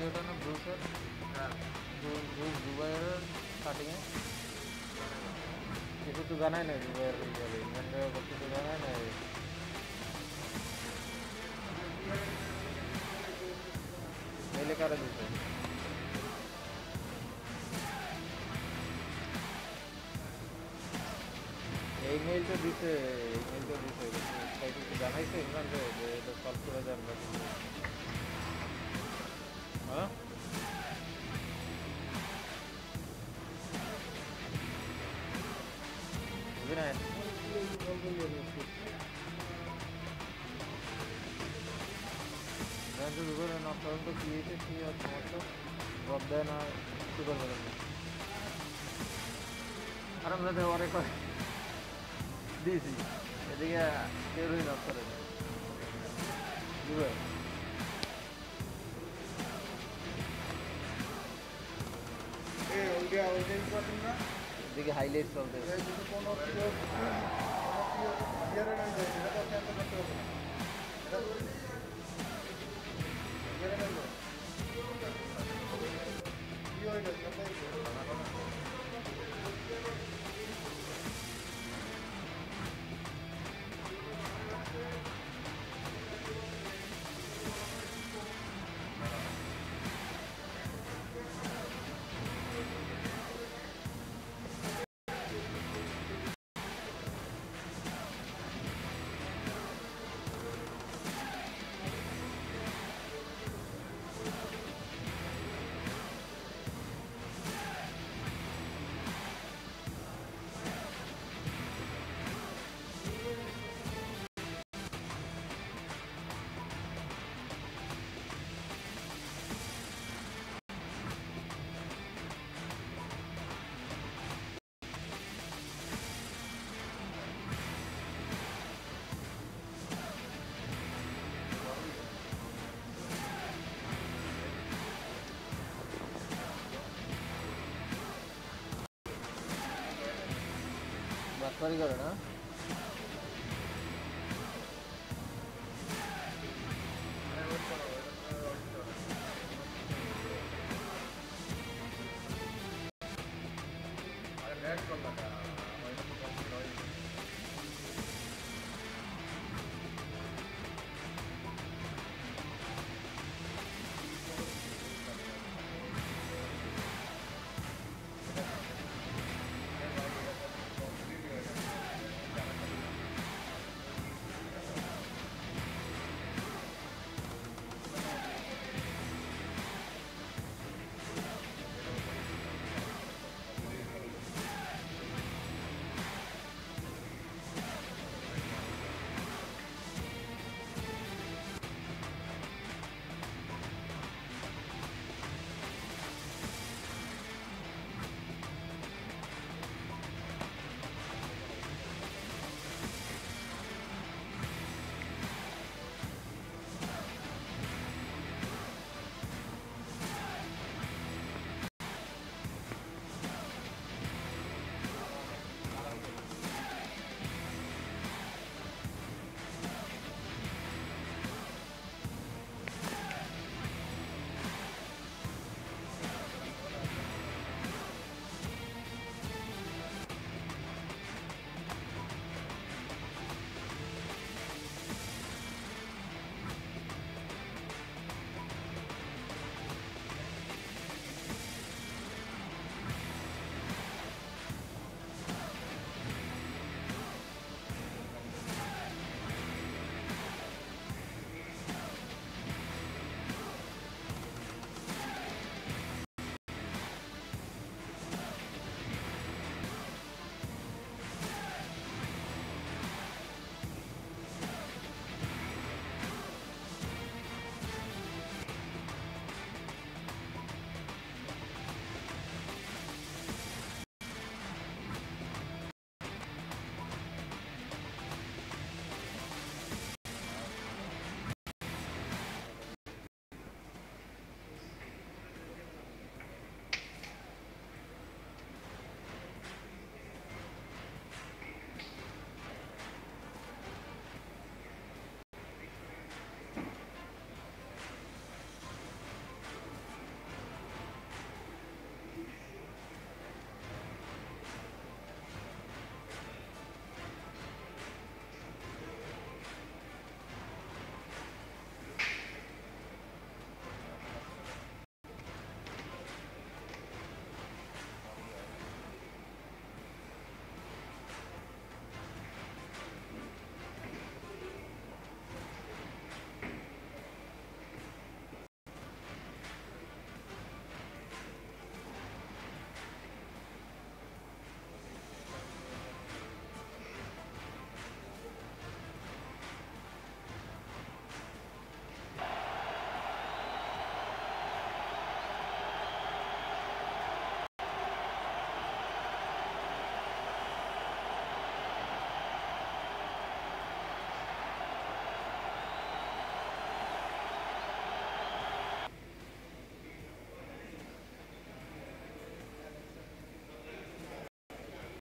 Newton of ब्रूसर Zubair starting है किसी तो गाना ही नहीं जुबैर मैंने बच्चे तो गाना ही नहीं मेले का रजिस्टर ईमेल तो दिसे ईमेल तो दिसे गाना ही से इमरान से सॉल्व करा जाएगा হয়েছে কি আর সমস্যা জবাব দেয় না কি করবে না আর আমরা তো অনেক দিয়েছি এদিকে কেউই নক করে না এদিকে হাইলাইট চলতে কোনো করে না